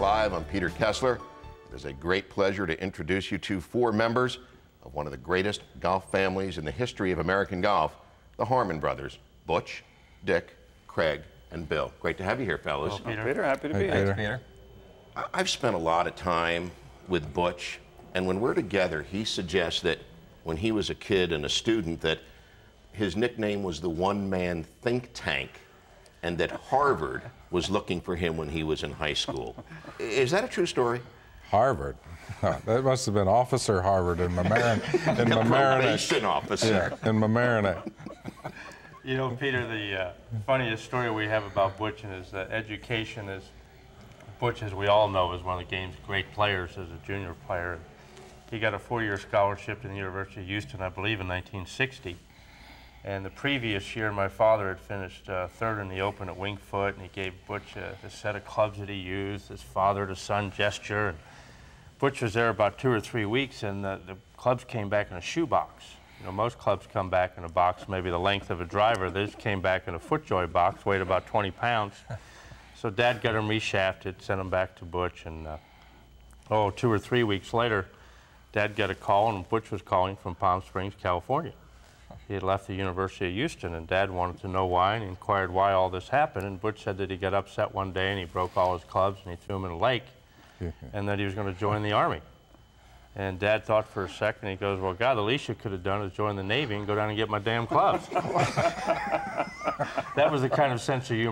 Live. I'm Peter Kessler. It is a great pleasure to introduce you to four members of one of the greatest golf families in the history of American golf, the Harmon brothers, Butch, Dick, Craig, and Bill. Great to have you here, fellas. Well, Peter. Peter, happy to Hey, be Peter. here. Peter. I've spent a lot of time with Butch, and when we're together, he suggests that when he was a kid and a student, that his nickname was the one-man think tank, and that Harvard was looking for him when he was in high school. Is that a true story? Harvard. that must have been Officer Harvard in Mamaroneck. in The Mamaroneck. officer. Yeah, in Mamaroneck. You know, Peter, the uh, funniest story we have about Butch is his uh, education is Butch, as we all know, is one of the game's great players as a junior player. He got a four-year scholarship to the University of Houston, I believe, in 1960. And the previous year, my father had finished uh, third in the Open at Winged Foot, and he gave Butch a, the set of clubs that he used, his father-to-son gesture. And Butch was there about two or three weeks, and the, the clubs came back in a shoebox. You know, most clubs come back in a box maybe the length of a driver. This came back in a FootJoy box, weighed about 20 pounds. So Dad got him reshafted, sent him back to Butch, and uh, oh, two or three weeks later, Dad got a call, and Butch was calling from Palm Springs, California. He had left the University of Houston, and Dad wanted to know why, and he inquired why all this happened. And Butch said that he got upset one day and he broke all his clubs and he threw them in a lake, and that he was going to join the Army. And Dad thought for a second. He goes, "Well, God, the least you could have done is join the Navy and go down and get my damn clubs." that was the kind of sense of humor.